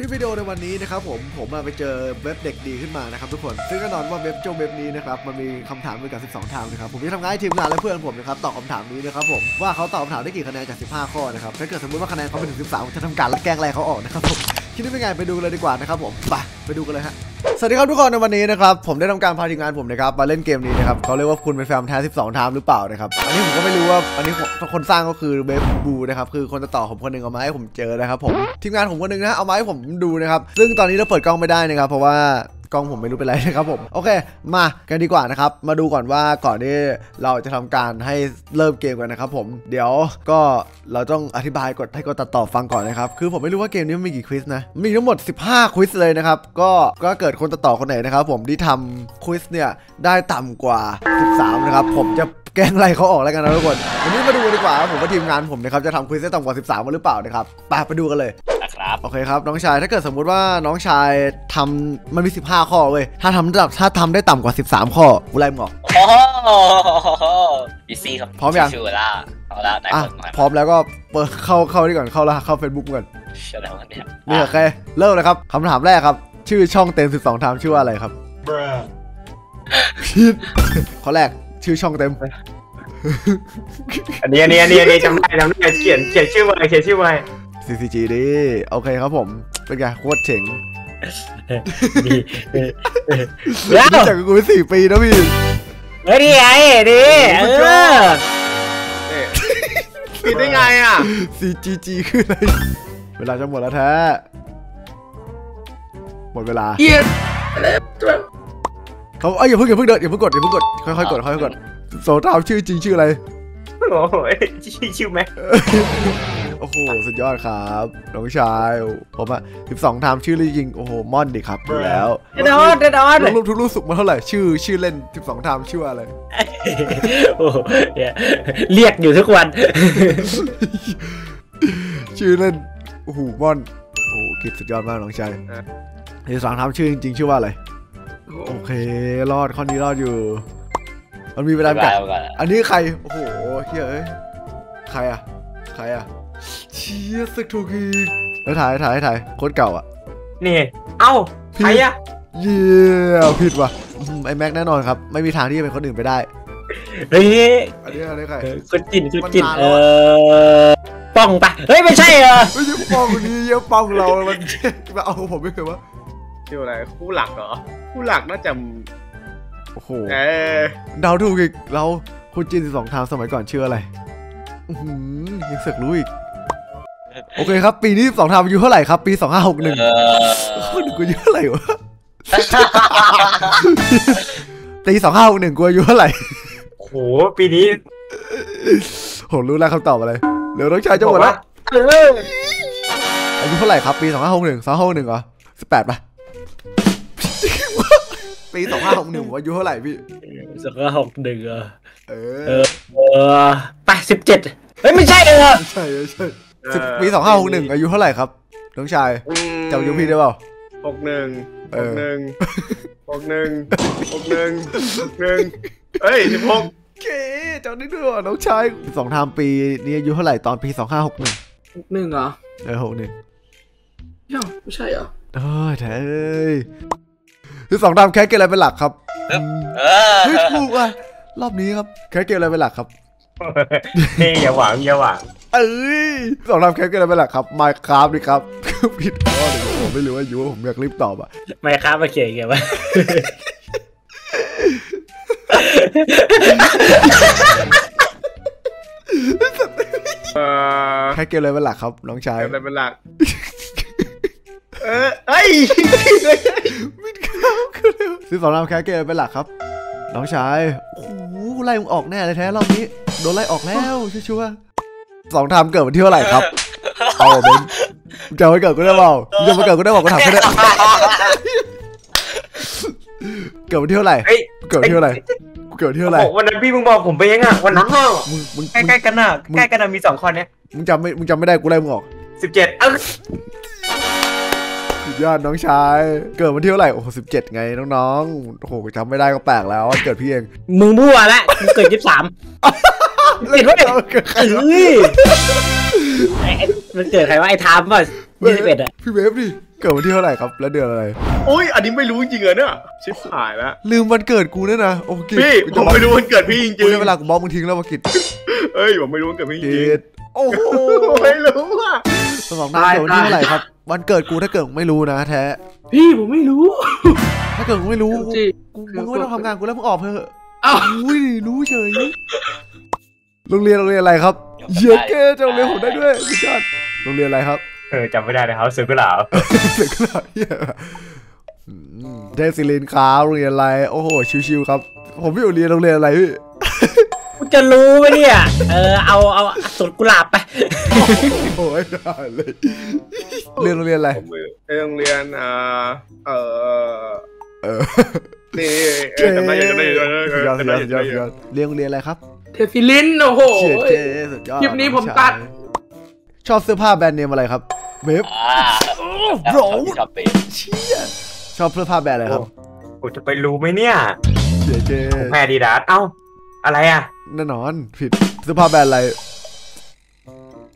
คลิปวิดีโอในวันนี้นะครับผมผมมาไปเจอเว็บเด็กดีขึ้นมานะครับทุกคน ซึ่งแน่นอนว่าเว็บเจ้าเว็บนี้นะครับมันมีคำถามเกี่ยกับ 12 ทางนะครับผมจะทำงานให้ทีมงานและเพื่อนผมนะครับตอบคำถามนี้นะครับผมว่าเขาตอบคำถามได้กี่คะแนนจาก 15 ข้อนะครับถ้าเกิดสมมติว่าคะแนนเขาเปถึง13ผมจะทำการแกล้งไล่เขาออกนะครับผม คิดว่าเป็นไงไปดูเลยดีกว่านะครับผมไปไปดูกันเลยฮะสวัสดีครับทุกคนในวันนี้นะครับผมได้ทำการพาทีมงานผมนะครับมาเล่นเกมนี้นะครับเขาเรียกว่าคุณเป็นแฟนแท้12ทามหรือเปล่านะครับอันนี้ผมก็ไม่รู้ว่าอันนี้คนสร้างก็คือเบฟบูนะครับคือคนตัดต่อผมคนหนึ่งเอามาให้ผมเจอนะครับผมทีมงานผมคนหนึ่งนะเอามาให้ผมดูนะครับซึ่งตอนนี้เราเปิดกล้องไม่ได้นะครับเพราะว่า กล้องผมไม่รู้เป็นไรนะครับผม โอเค มากันดีกว่านะครับ มาดูก่อนว่าก่อนที่เราจะทำการให้เริ่มเกมกันนะครับผม เดี๋ยวก็เราต้องอธิบายกดให้กดตัดต่อฟังก่อนนะครับ คือผมไม่รู้ว่าเกมนี้มันมีกี่ควิสนะ มีทั้งหมด 15 ควิสเลยนะครับ ก็ ก็เกิดคนตัดต่อคนไหนนะครับผมที่ทำควิสเนี่ยได้ต่ำกว่า 13 นะครับ ผมจะแกล้งไล่เขาออกแล้วกันนะทุกคน วันนี้มาดูกันดีกว่าว่าผมว่าทีมงานผมนะครับจะทำควิสได้ต่ำกว่า 13มาหรือเปล่านะครับไปไปดูกันเลย นะครับ โอเคครับน้องชายถ้าเกิดสมมุติว่าน้องชายทำมันมี 15 ข้อเว้ยถ้าทำได้ถ้าทำได้ต่ำกว่า 13 ข้อกูไล่มึงออกโอ้โหอีซี่ครับพร้อมยังชิวๆละเอาละได้อะผลมาพร้อมแล้วก็เปิดเข้าเข้านี่ก่อนเข้าละเข้าเฟซบุ๊กก่อนเชื่อแล้วเนี่ยนี่โอเคเริ่มเลยครับคำถามแรกครับ ชื่อช่องเต็ม 12 ทามชื่อว่าอะไรครับผิดข้อแรกชื่อช่องเต็มอันนี้อันนี้อันนี้อันนี้จำได้จำได้เขียนเขียนชื่อไว้เขียนชื่อไว้ CCG ดิโอเคครับผม เป็นไงโคตรเจ๋งดีแล้วรู้จักกับกูไปสี่ปีนะพี่เฮ้ยดีไงดีเออคิดได้ไงอะ CGG คืออะไร เวลาจะหมดแล้วแท้ หมดเวลาเอียดเขาเอ้ยอย่าเพิ่งอย่าเพิ่งเดินอย่าเพิ่งกดอย่าเพิ่งกดค่อยๆกดค่อยๆกดโซทามชื่อจริงชื่ออะไรโอ้โหชื่อชื่อไหม โอ้โห สุดยอดครับน้องชายผมอะ12ทามชื่อจริง โอ้โหม่อนดิครับอยู่แล้วเดดอนเดดอนลูกทุกลูกสุกมาเท่าไหร่ชื่อชื่อเล่น 12ทามชื่ออะไรโอ้โหเนี่ยเรียกอยู่ทุกวัน ชื่อเล่นโอ้โหม่อนโอ้โหคิดสุดยอดมากน้องชาย12ทามชื่อจริง ๆ ชื่อว่าอะไรโอเค รอดข้อนี้รอดอยู่ มันมีเวลาจำกัดไปก่อนอันนี้ใคร โอ้โหเฮ้ยเอ้ยใครอะใครอะ เชียสึกถูกอีกแล้วถ่ายถ่ายถ่ายโคตรเก่าอะนี่เอ้าใครอะเยี่ยผิดว่ะอืมไอแม็กแน่นอนครับ ไม่มีทางที่จะเป็นคนอื่นไปได้เฮ้ยอันนี้อันนี้ใครคุณจินคุณจินมันมาเอแล้วอป้องปะเฮ้ยไม่ใช่เหรอไม่ใช่ป้องคนนี้เยี่ยป้องเรา มันมาเอาผมไม่เคยว่าชื่ออะไรคู่หลักเหรอคู่หลักน่าจะโอ้โหเออเดาถูกอีกเราคุณจินสิบสองทางสมัยก่อนชื่ออะไรอื้อหือยังเสือกรู้อีก โอเคครับ ปีนี้สองทางอายุเท่าไหร่ครับ ปีสองห้าหกหนึ่งเออคนหนึ่งกูอายุเท่าไหร่วะตีสองห้าหกหนึ่งกูอายุเท่าไหร่โอ้โหปีนี้ผมรู้แล้วคำตอบอะไรเดี๋ยวน้องชายจะหมดแล้วเอออายุเท่าไหร่ครับ ปีสองห้าหกหนึ่งสองห้าหกหนึ่งเหรอสิบแปดป่ะปีสองห้าหกหนึ่งอายุเท่าไหร่พี่สองหกหนึ่งเออเอเอออเออไปสิบเจ็ดเฮ้ยไม่ใช่เหรอใช่ใช่ สิบปีสองห้าหกหนึ่งอายุเท่าไหร่ครับน้องชายจำอายุพี่ได้เปล่าหกหนึ่งเอหอกหนึ่งหกหนึ่งหกหนึ่งหกหนึ่งเฮ้ยสิบหกเก๋จำได้ด้วยว่ะน้องชายสองทามปีนี้อายุเท่าไหร่ตอนปีสองห้าหกหนึ่งหนึ่งเหรอเออหกหนึ่งเอ้าไม่ใช่เหรอเอ้ยแท้เอ้ยคือสองทามแคสเกมอะไรเป็นหลักครับเออเฮ้ยถูกว่ะรอบนี้ครับแคสเกมอะไรเป็นหลักครับนี่อย่าหวังอย่าหวัง เอ้ยสองทามแคสเกมอะไรเป็นหลักครับไมค์คราฟดิครับผิดข้อหนึ่งผมไม่รู้ว่าอยู่ผมอยากรีบตอบอะไม่ครับมาเขียนไงวะเออแคสเกมอะไรเป็นหลักครับ น้องชายอะไรเป็นหลัก เออเอ้ยมิดข้าวคือเร็วสิบสองทามแคสเกมอะไรเป็นหลักครับ น้องชาย โอ้โหไล่มึงออกแน่เลยแท้รอบนี้ โดนไล่ออกแล้วชัวร์ๆ สองทามเกิดวันที่เท่าไหร่ครับ เอาเบนมึงจะมาเกิดกูได้เปล่ามึงจะมาเกิดกูได้เปล่ากูถามแค่นี้เกิดวันที่เท่าไหร่เฮ้ยเกิดวันที่เท่าไหร่กูเกิดวันที่เท่าไหร่โอ้โหวันนั้นพี่มึงบอกผมไปยังอะวันนั้นอะมึงมึงใกล้ๆกันน่ะใกล้กันน่ะมีสองคนเนี้ยมึงจำไม่มึงจำไม่ได้กูไล่มึงออกสิบเจ็ดเออสุดยอดน้องชาย เกิดวันที่เท่าไหร่โอ้โหสิบเจ็ดไงน้องๆโอ้โหจำไม่ได้ก็แปลกแล้ววันเกิดพี่เอง มึงมั่วละมึงเกิดยี่สิบสาม เห็นไหมเกิดใครเอ้วะยไอ้ไอ้มันเกิดใครวะไอ้ไทม์ป่ะยี่สิบเอ็ดอะพี่เวฟดิเกิดวันที่เท่าไหร่ครับ แล้วเดือนอะไรโอ้ยอันนี้ไม่รู้จริงเหรอเนี่ยชิบหายแล้วลืมวันเกิดกูเนี่ยนะโอเคพี่ผมไม่รู้วันเกิดพี่จริงกูได้เวลากูบล็อกมึงทิ้งแล้วมากิดๆเอ้ยผมไม่รู้วันเกิดพี่จกิริงดโอ้โหๆไม่รู้อะสมองน้ำเกิดวันที่เท่าไหร่ครับ วันเกิดกูถ้าเกิดมึงไม่รู้นะแท้พี่ผมไม่รู้ ถ้าเกิดมึงไม่รู้กูจริงกูมึงไม่ต้องทำงานกูแล้วมึงออกเถอะอ้าวอุ้ยรู้เฉย โรงเรียนโรงเรียนอะไรครับเยอะเก้จะโรงเรียนผมได้ด้วยสุดยอดโรงเรียนอะไรครับ เออจำไม่ได้นะครับซื้อกุหลาบเด็กขนาดเหี้ยอืมเทพศิรินทร์ครับโรงเรียนอะไร โอ้โห ชิวๆครับ ผมไม่อยู่เรียนโรงเรียนอะไรพี่กูจะรู้ไหมเนี่ย เออ เอา เอาสุดกุหลาบไป โอ้ยได้เลย เรียนโรงเรียนอะไรผมไม่รู้ในโรงเรียนอ่าเออเออนี่เออจำได้จำได้จำได้สุดยอดสุจำดยได้อดสุดยอดสุดยอดเรียนโรงเรียนอะไรครับ เทฟิลินโอ้โหเชียเจสุดยอดคลิปนี้ผมตัด ชอบเสื้อผ้าแบรนด์เนมอะไรครับเวฟอ่าโบรชอบเปเชี่ยชอบเสื้อผ้าแบรนด์อะไรครับกูจะไปรู้ไหมเนี่ยเชียเจแม่ดีดัสเอ้า อะไรอะแน่นอนผิดเสื้อผ้าแบรนด์อะไร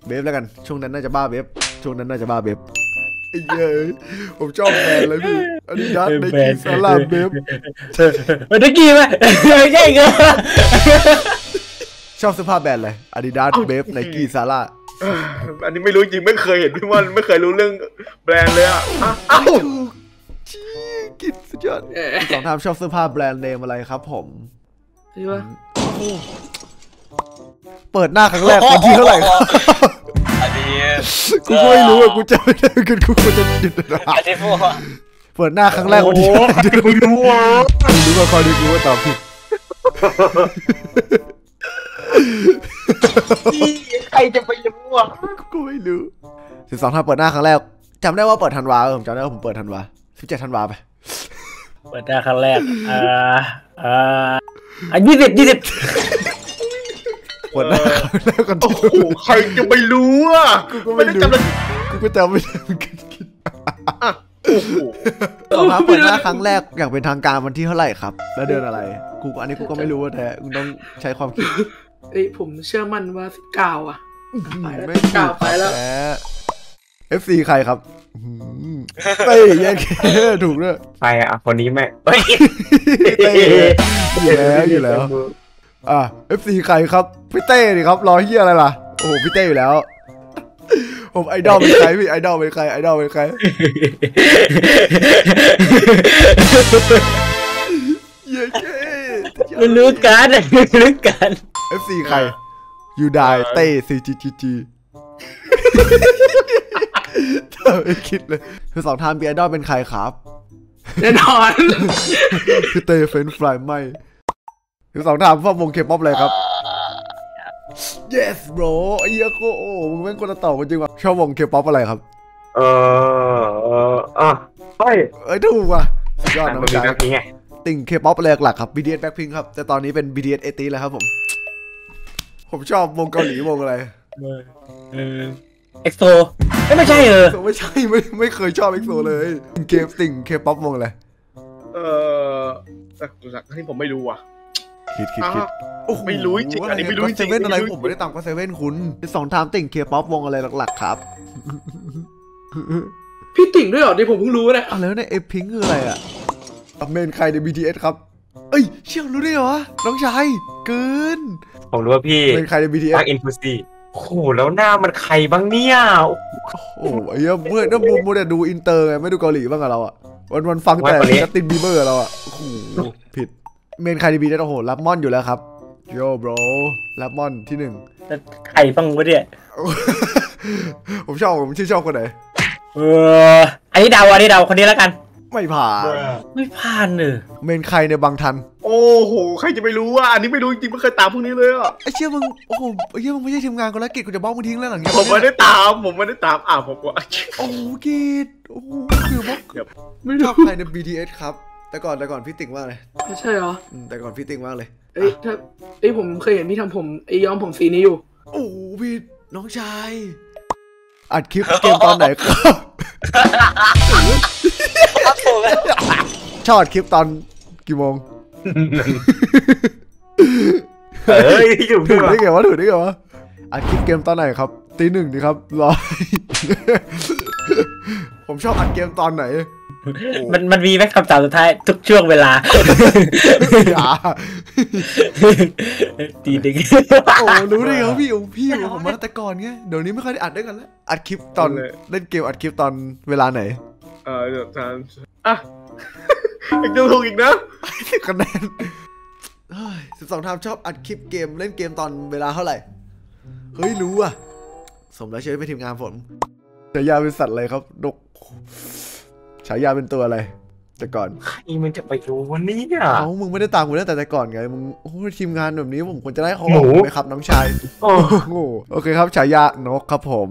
เบฟแล้วกัน ช่วงนั้นน่าจะบ้าเบฟช่วงนั้นน่าจะบ้าเบฟไอ้เย้ยผมชอบแบรนด์เลยพี่อันนี้ดัตในกีซาลาเบฟมันตะกี้ไหมไม่ใช่เง ชอบเสื้อผ้าแบรนด์อะไรอาดิดาสเบฟไนกี้ซาร่าเอออันนี้ไม่รู้จริงไม่เคยเห็นพี่ม่อนไม่เคยรู้เรื่องแบรนด์เลยอะอะเอ้าถูกชี้กิดสุดยอดเอ๊ะสองทามชอบเสื้อผ้าแบรนด์เนมอะไรครับผมใช่ปะเปิดหน้าครั้งแรกวันที่เท่าไหร่ครับอันนี้กูก็ไม่รู้อะกูจำไม่ได้กันกูควรจะจินตนาอันนี้พวกเปิดหน้าครั้งแรกวันที่เท่าไหร่กูรู้อะกูรู้ว่าข้อนี้กูก็ตอบผิด ใครจะไปรู้อะกูไม่รู้สิบสองทามเปิดหน้าครั้งแรกจำได้ว่าเปิดธันวาผมจำได้ว่าผมเปิดธันวาสิบเจ็ดธันวาไปเปิดหน้าครั้งแรกอ่อเอ่ออะยี่สิบยี่สิบเปิดหน้าครั้งแรกกันโอ้โหใครจะไปรู้อะกูก็ไม่ได้จำเลยกูก็จำไม่ได้เหมือนกันโอ้โหอมาเปิดหน้าครั้งแรกอย่างเป็นทางการวันที่เท่าไหร่ครับ แล้วเดือนอะไร กูอันนี้กูก็ไม่รู้ว่าแท้มึงต้องใช้ความคิด เอ้ยผมเชื่อมั่นว่าสิบเก้าอะไปแล้วไม่ถูกกล่าวไปแล้วแท้ FC ใครครับอื้อหือเต้แย่เคถูกด้วยใครอะคนนี้แม่เฮ้ยเต้อยู่แล้วอยู่แล้วอะ FC ใครครับพี่เต้ดิครับรอเฮียอะไรล่ะโอ้โหพี่เต้อยู่แล้วผมไอดอลเป็นใครพี่ไอดอลเป็นใครไอดอลเป็นใครเย้เคมันรู้กันรู้กัน FC ใครยูไดเต้ CGGG เธอไม่คิดเลย คือสองทามเบียดอลเป็นใครครับ แน่นอน คือเต้เฟรนฟรายไม่ คือสองทามพ่อวงเคป๊อปเลยครับ yes bro ไอ้เหี้ยโคโอ้มึงแม่งคนละต่อกันจริงว่ะชอบวงเคป๊อปอะไรครับ เออเอออะเฮ้ยเอ้ยถูกว่ะสุดยอดมันนะมีพี่นักนี้ไงติ่งเคป๊อปอะไรหลักๆครับ BTS Blackpink ครับ แต่ตอนนี้เป็น BTS เอตีแล้วครับผม ผมชอบวงเกาหลีวงอะไรเออ EXO ไม่ใช่เออไม่ใช่ไม่ไม่เคยชอบ EXO เลยเกมติ่งเคป๊อปวงอะไรเออแต่จากที่ผมไม่รู้อะคิดคิดอ้าวคิดโอ้โหไม่รู้จริงอันนี้ไม่รู้จริงเซเว่นอะไรไม่รู้ผมไม่ได้ตามก็เซเว่นคุณสองทามติ่งเคป๊อปวงอะไรหลักๆครับ พี่ติ่งด้วยเหรอที่ผมเพิ่งรู้เนี่ยอะแล้วในเอพิงคืออะไรอะเมนใครใน BTS ครับ เอ้ยเชี่ยรู้ได้เหรอวะน้องชาย เกิน ผมรู้ว่าพี่เมนใครใน BTS รักอินฟูซีโอ้โหแล้วหน้ามันใครบ้างเนี่ย โอ้โหไอ้เหี้ยเมื่อน้ำมูมูแต่ดูอินเตอร์ไงไม่ดูเกาหลีบ้างกับเราอะวันวันๆฟังแต่จัสตินบีเบอร์เราอะโอ้โหผิด เมนใครใน BTS โอ้โหรับมอนอยู่แล้วครับโยบรรับมอนที่หนึ่งใครบ้างวะเนี่ยผมชอบผมชื่นชอบคนไหนเอออันนี้เดาอันนี้เดาคนนี้แล้วกัน ไม่ผ่านไม่ผ่านเนอะเมนใครในบางทัน โอ้โหใครจะไปรู้อะอันนี้ไม่รู้จริงๆไม่เคยตามพวกนี้เลยอะไอ้เชี่ยมึงโอ้โหไอ้เชี่ยมึงไม่ใช่ทีมงานกูแล้วกิจกูจะบล็อกมึงทิ้งแล้วหลังเนี้ยผมไม่ได้ตามผมไม่ได้ตามอะผมว่าโอ้โหกิจโอ้โหคือบล็อกเดี๋ยวไม่ชอบใครใน BTS ครับแต่ก่อนแต่ก่อนพี่ติ่งมากเลยไม่ใช่เหรออืมแต่ก่อนพี่ติ่งมากเลยเอ้ยถ้าเอ้ยผมเคยเห็นพี่ทำผมไอ้ย้อมผมสีนี้อยู่โอ้โหพี่น้องชายอัดคลิปเกมตอนไหนครับ ถูกอะชอบอัดคลิปตอนกี่โมงเฮ้ยอยู่ถืด้วอยได้ไงวะถือได้ไงวะอัดคลิปเกมตอนไหนครับตีหนึ่งดีครับรอผมชอบอัดเกมตอนไหน มันมันมีไหมคำถามสุดท้าย ทุกช่วงเวลาอย่าตีดึงโอ้รู้ได้ไงวะพี่โอ้พี่อยู่กับผมมาตั้งแต่ก่อนไงเดี๋ยวนี้ไม่ค่อยได้อัดด้วยกันแล้วอัดคลิปตอนเล่นเกมอัดคลิปตอนเวลาไหน เออเดี๋ยวทานอะอีกดูถูกอีกนะคะแนนสิบสองทามชอบอัดคลิปเกมเล่นเกมตอนเวลาเท่าไหร่ เฮ้ยรู้อะ สมแล้วเชื่อเป็นทีมงานผมฉายาเป็นสัตว์อะไรครับนกฉายาเป็นตัวอะไร แต่ก่อนใครมันจะไปรู้วันนี้เนี่ยเขามึงไม่ได้ตามกูตั้งแต่แต่ก่อนไงมึงโอ้โหทีมงานแบบนี้ผมควรจะได้เขาหนูไหมครับน้องชายโอ้โอ้โหโอเคครับฉายานกครับผม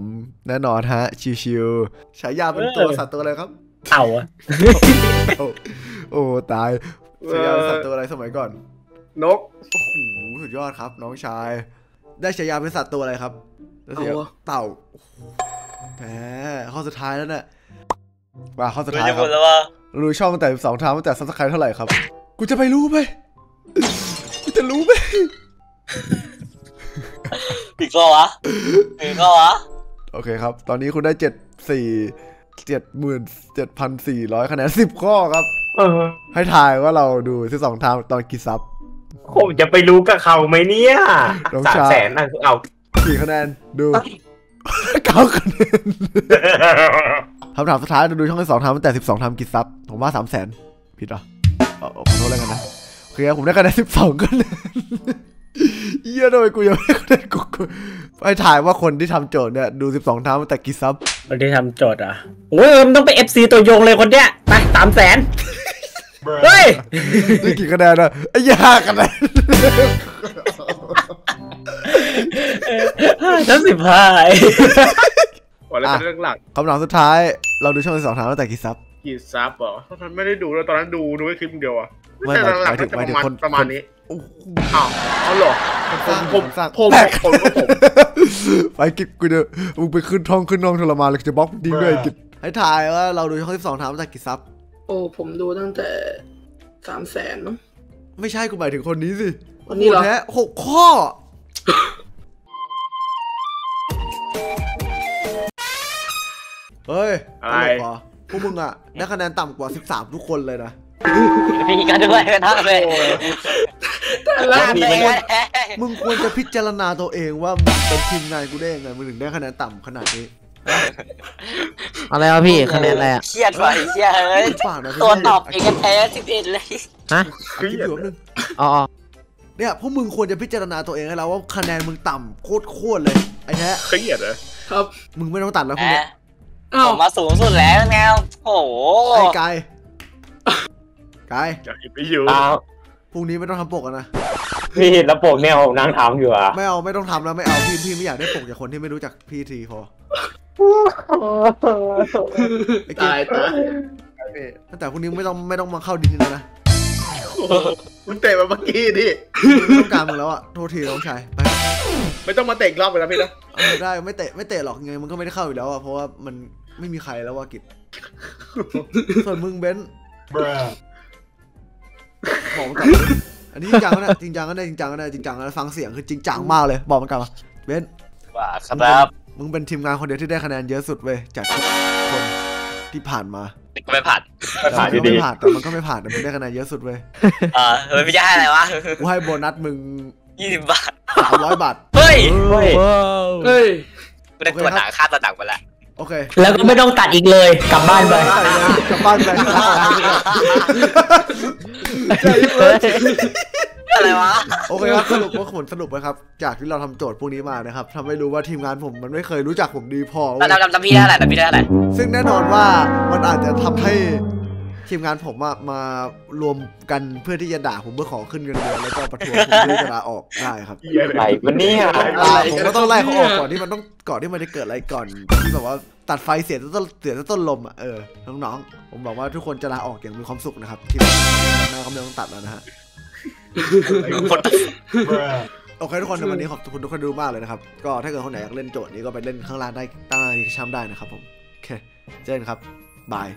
แน่นอนฮะชิวๆฉายาเป็นตัวสัตว์ตัวอะไรครับเต่าอะโอ้โอ้ตายฉายาเป็นสัตว์ตัวอะไรสมัยก่อน นกโอ้โหสุดยอดครับ น้องชาย ได้ฉายาเป็นสัตว์ตัวอะไรครับแล้วฉายาเต่าอะเต่าโอ้โหแหมข้อสุดท้ายแล้วเนี่ย มาข้อสุดรู้ท้ายจะคพูรับดแล้วว่ารู้ช่องตั้งแต่12ทามตั้งแต่ซับสไครต์เท่าไหร่ครับ กูจะไปรู้ไหมกูจะรู้ไหมอีกข้อวะอีกข้อวะ โอเคครับ ตอนนี้คุณได้เจ็ดสี่เจ็ดหมื่นเจ็ดพันสี่ร้อยคะแนนสิบข้อครับเออให้ทายว่าเราดูที่สองทามตอนกี่ซับผมจะไปรู้กับเขาไหมเนี่ยน้องสามชายแสนอะเอากี่คะแนนดู เก้าคะแนนคำถามสุดท้ายดูช่องที่สองทามตั้งแต่สิบสองทามกี่ซับผมว่าสามแสนผิดเหรอเอาเอาขอโทษแล้วกันนะโอเคครับผมได้คะแนนสิบสองคะแนนเยี่ยทำไมกูยังไม่ได้คะแนนกูกูให้ถ่ายว่าคนที่ทำโจทย์เนี่ยดูสิบสองทามตั้งแต่กี่ซับคนที่ทำโจทย์อะโอ้ยมันต้องไป FC ตัวยงเลยคนเนี้ยไปสามแสนเฮ้ยได้กี่คะแนนอะไอ้ยาคะแนน ชั้นสิบห้าวันแล้วอะเป็นเรื่องหลักคำถามสุดท้ายเราดูช่องที่สองทามตั้งแต่กี่ซับกี่ซับเหรอตอนนั้นไม่ได้ดูแล้วตอนนั้นดูดูแค่คลิปเดียวอะไม่แต่หลัหกมายๆถึน่างจะหมายถึงคนประมาณนี้โอ้โหอ้าวเอาเหรอสร้างผมสร้างผมแปลกผมก็ผมไปกิบกูเดอมึงไปขึ้นท้องขึ้นน้องทรมานเลยจะบล็อกดีด้วยกิบให้ถ่ายว่าเราดูช่องที่สองทามตั้งแต่กี่ซับโอ้ผมดูตั้งแต่สามแสนมั้งไม่ใช่กูหมายถึงคนนี้สิคนนี้เหรอโโแท้หกข้อ เฮ้ยอะไรตลกเหรอพวกมึงอะได้คะแนนต่ำกว่า 13 ทุกคนเลยนะพี่กันด้วยกันทั้งเลยแล้วกันเลยมึงควรจะพิจารณาตัวเองว่ามึงเป็นทีมงานกูได้ยังไงมึงถึงได้คะแนนต่ำขนาดนี้อะไรวะพี่คะแนนอะไรอะเครียดว่ะไอ้เชี่ยเอ้ยปากนะตัวตอบเองกันแท้สิบเอ็ดเลยฮะคิดอยู่แป๊บนึงอ๋ออ๋อ เนี่ยพวกมึงควรจะพิจารณาตัวเองให้แล้วว่าคะแนนมึงต่ำโคตรโคตรเลยไอ้แท้เครียดเหรอครับมึงไม่ต้องตัดแล้วพวกแหมเนี้ยอ้าวผมมาสูงสุดแล้วแนวโอ้โหไอ้กายกายอยากไปอยู่อ้าวพรุ่งนี้ไม่ต้องทำปกอะนะพี่แล้วโปกเนี่ยผมนั่งทำอยู่อะไม่เอาไม่ต้องทำแล้วไม่เอาพี่พี่ไม่อยากได้ปกจากคนที่ไม่รู้จักพี่ทีพอไอ้เกตายตายตั้งแต่พรุ่งนี้ไม่ต้องไม่ต้องมาเข้าดินแล้วนะ คุณเตะมาเมื่อกี้ดิไม่ต้องการมึงแล้วอะโทษทีน้องชายไปไม่ต้องมาเตะอีกรอบเลยนะพี่นะเอาไม่ได้ไม่เตะไม่เตะหรอกยังไงมึงก็ไม่ได้เข้าอยู่แล้วอะเพราะว่ามันไม่มีใครแล้วว่ากิจส่วนมึงเบนซ์บอกมันกลับมาอันนี้จริงจังก็ได้จริงจังก็ได้จริงจังก็ได้จริงจังก็ได้ฟังเสียงคือจริงจังมากเลย บอกมันกลับมาเบนซ์ว่าครับมึงเป็นทีมงานคนเดียวที่ได้คะแนนเยอะสุดเว้ยจากทุกคนที่ผ่านมา ก็ไม่ผ่านไม่ผ่านแต่อยู่มันก็ดีไม่ผ่านแต่มันก็ไม่ผ่านแต่มึงได้คะแนนเยอะสุดเว้ยเออเออไม่ได้อะไรวะกูให้โบนัสมึงยี่สิบบาทสามร้อยบาทเฮ้ยเฮ้ยเฮ้ยกูได้ตัวหนังค่าตัวหนังไปแล้วโอเค แล้วก็ไม่ต้องตัดอีกเลยกลับบ้านไปกลับบ้านไป อะไรวะ โอเคครับสรุปว่าผลสรุปนะครับ จากที่เราทำโจทย์พวกนี้มานะครับทำให้รู้ว่าทีมงานผมมันไม่เคยรู้จักผมดีพอเว้แล้วยจำจำพี่ได้อะไรจำพี่ได้อะไรซึ่งแน่นอนว่ามันอาจจะทำให้ทีมงานผมอะมารวมกันเพื่อที่จะด่าผมเพื่อขอขึ้นเงินเดือนแล้วก็ประท้วงผมเพื่อจะลาออกได้ครับเหี้ยเลยอะไรวันนี้อะอ่าผมก็ต้องไล่เขาออกก่อนที่มันต้องก่อนที่มันจะเกิดอะไรก่อนที่แบบว่าตัดไฟเสียต้นเสียต้นลมอะเออน้องๆผมบอกว่าทุกคนจะลาออกอย่างมีความสุขนะครับที่แม่เขาไม่ต้องตัดแล้วนะฮะ คนโอเคทุกคนในวันนี้ขอบคุณทุกคนดูมากเลยนะครับ ก็ถ้าเกิดคนไหนอยากเล่นโจทย์นี้ก็ไปเล่นข้างล่างได้ตั้งใจช้ำได้นะครับผม โอเค เจอกันครับ บาย